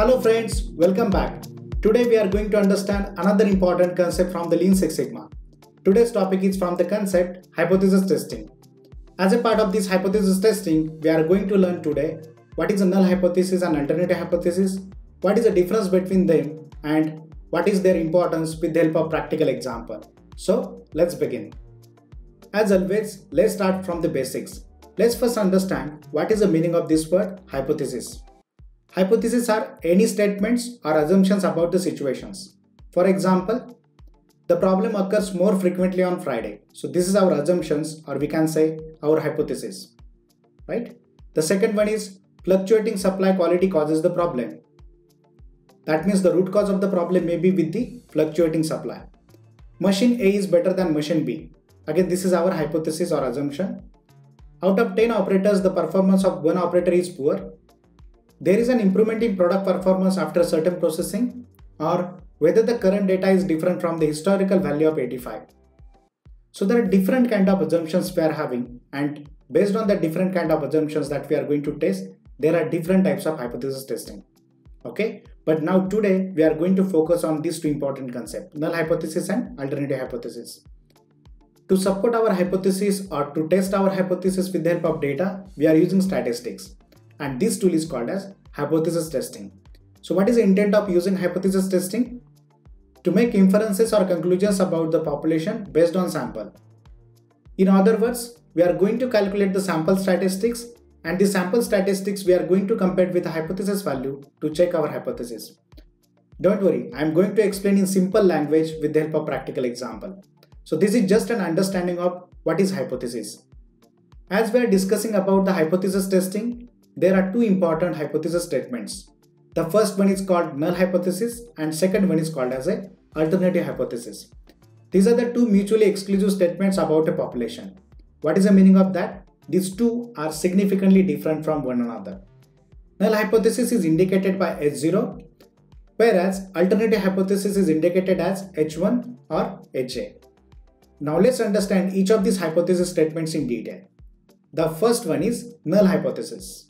Hello friends, welcome back. Today we are going to understand another important concept from the Lean Six Sigma. Today's topic is from the concept hypothesis testing. As a part of this hypothesis testing, we are going to learn today what is a null hypothesis and alternative hypothesis, what is the difference between them and what is their importance with the help of practical example. So let's begin. As always, let's start from the basics. Let's first understand what is the meaning of this word hypothesis. Hypotheses are any statements or assumptions about the situations. For example, the problem occurs more frequently on Friday. So this is our assumptions or we can say our hypothesis. Right? The second one is fluctuating supply quality causes the problem. That means the root cause of the problem may be with the fluctuating supply. Machine A is better than machine B. Again, this is our hypothesis or assumption. Out of 10 operators, the performance of one operator is poor there is an improvement in product performance after certain processing or whether the current data is different from the historical value of 85. So there are different kind of assumptions we are having and based on the different kind of assumptions that we are going to test, there are different types of hypothesis testing. Okay, but now today we are going to focus on these two important concepts, null hypothesis and alternative hypothesis. To support our hypothesis or to test our hypothesis with the help of data, we are using statistics and this tool is called as hypothesis testing. So what is the intent of using hypothesis testing? To make inferences or conclusions about the population based on sample. In other words, we are going to calculate the sample statistics and the sample statistics we are going to compare with the hypothesis value to check our hypothesis. Don't worry, I am going to explain in simple language with the help of practical example. So this is just an understanding of what is hypothesis. As we are discussing about the hypothesis testing, there are two important hypothesis statements. The first one is called null hypothesis and second one is called as a alternative hypothesis. These are the two mutually exclusive statements about a population. What is the meaning of that? These two are significantly different from one another. Null hypothesis is indicated by H0 whereas alternative hypothesis is indicated as H1 or HA. Now let's understand each of these hypothesis statements in detail. The first one is null hypothesis.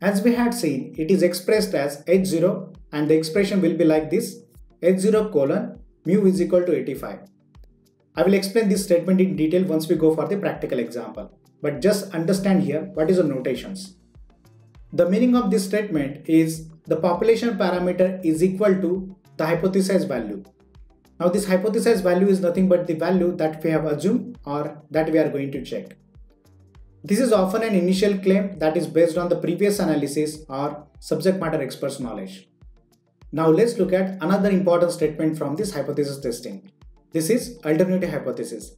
As we had seen, it is expressed as h0 and the expression will be like this h0 colon mu is equal to 85. I will explain this statement in detail once we go for the practical example. But just understand here what is the notations. The meaning of this statement is the population parameter is equal to the hypothesized value. Now this hypothesized value is nothing but the value that we have assumed or that we are going to check. This is often an initial claim that is based on the previous analysis or subject matter experts knowledge. Now let's look at another important statement from this hypothesis testing. This is alternative hypothesis.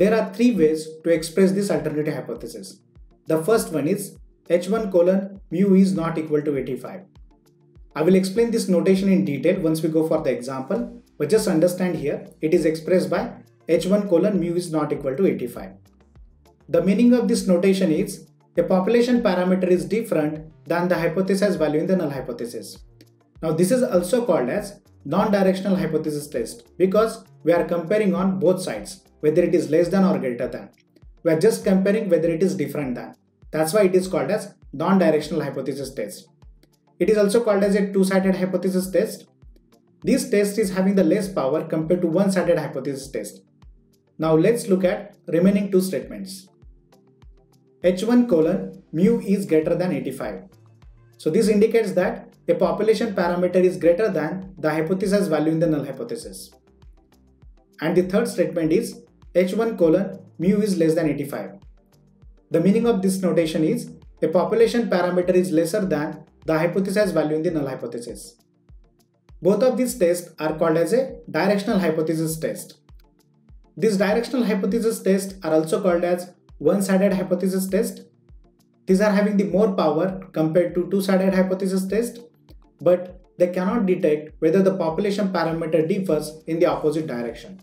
There are three ways to express this alternative hypothesis. The first one is h1 colon mu is not equal to 85. I will explain this notation in detail once we go for the example, but just understand here it is expressed by h1 colon mu is not equal to 85. The meaning of this notation is a population parameter is different than the hypothesized value in the null hypothesis. Now this is also called as non-directional hypothesis test because we are comparing on both sides whether it is less than or greater than. We are just comparing whether it is different than. That's why it is called as non-directional hypothesis test. It is also called as a two-sided hypothesis test. This test is having the less power compared to one-sided hypothesis test. Now let's look at remaining two statements h1 colon mu is greater than 85. So this indicates that a population parameter is greater than the hypothesis value in the null hypothesis. And the third statement is h1 colon mu is less than 85. The meaning of this notation is a population parameter is lesser than the hypothesized value in the null hypothesis. Both of these tests are called as a directional hypothesis test. These directional hypothesis tests are also called as one-sided hypothesis test. These are having the more power compared to two-sided hypothesis test, but they cannot detect whether the population parameter differs in the opposite direction.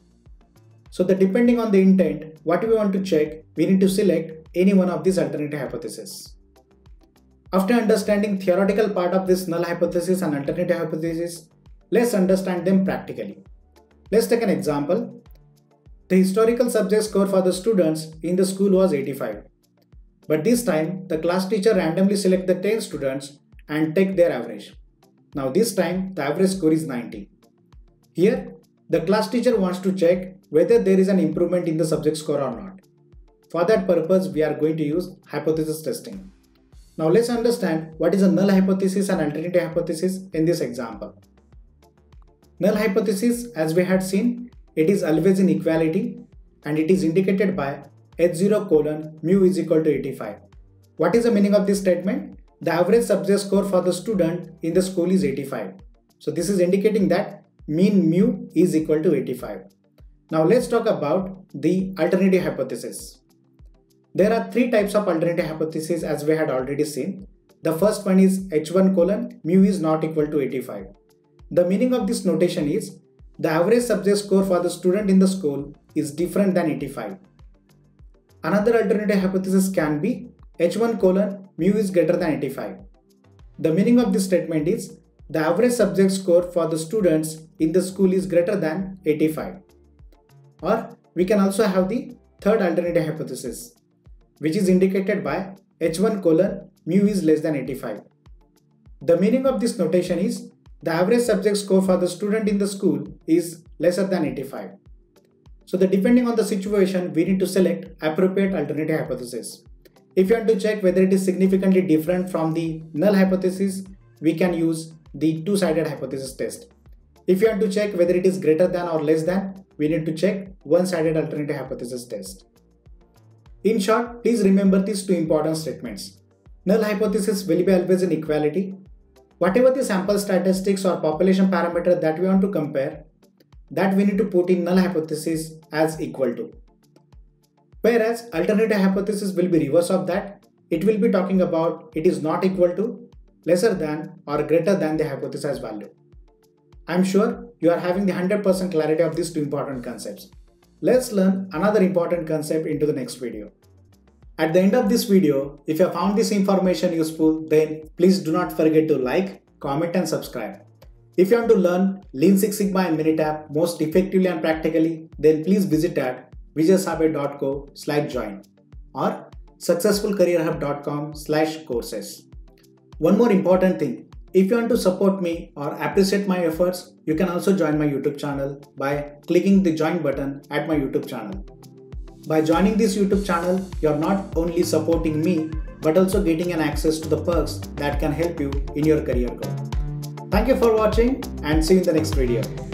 So that depending on the intent, what we want to check, we need to select any one of these alternative hypotheses. After understanding theoretical part of this null hypothesis and alternative hypothesis, let's understand them practically. Let's take an example. The historical subject score for the students in the school was 85. But this time, the class teacher randomly select the 10 students and take their average. Now this time, the average score is 90. Here, the class teacher wants to check whether there is an improvement in the subject score or not. For that purpose, we are going to use hypothesis testing. Now let's understand what is a null hypothesis and alternative hypothesis in this example. Null hypothesis, as we had seen, it is always in equality and it is indicated by h0 colon mu is equal to 85. What is the meaning of this statement? The average subject score for the student in the school is 85. So this is indicating that mean mu is equal to 85. Now let's talk about the alternative hypothesis. There are three types of alternative hypothesis as we had already seen. The first one is h1 colon mu is not equal to 85. The meaning of this notation is the average subject score for the student in the school is different than 85. Another alternative hypothesis can be h1 colon mu is greater than 85. The meaning of this statement is the average subject score for the students in the school is greater than 85. Or we can also have the third alternative hypothesis which is indicated by h1 colon mu is less than 85. The meaning of this notation is the average subject score for the student in the school is lesser than 85. So the depending on the situation, we need to select appropriate alternative hypothesis. If you want to check whether it is significantly different from the null hypothesis, we can use the two-sided hypothesis test. If you want to check whether it is greater than or less than, we need to check one-sided alternative hypothesis test. In short, please remember these two important statements. Null hypothesis will be always an equality. Whatever the sample statistics or population parameter that we want to compare, that we need to put in null hypothesis as equal to. Whereas alternative hypothesis will be reverse of that. It will be talking about it is not equal to, lesser than or greater than the hypothesis value. I'm sure you are having the 100% clarity of these two important concepts. Let's learn another important concept into the next video. At the end of this video, if you found this information useful, then please do not forget to like, comment and subscribe. If you want to learn Lean Six Sigma and Minitab most effectively and practically, then please visit at vijaysabale.co slash join or successfulcareerhub.com slash courses. One more important thing, if you want to support me or appreciate my efforts, you can also join my YouTube channel by clicking the join button at my YouTube channel. By joining this YouTube channel, you're not only supporting me but also getting an access to the perks that can help you in your career goal. Thank you for watching and see you in the next video.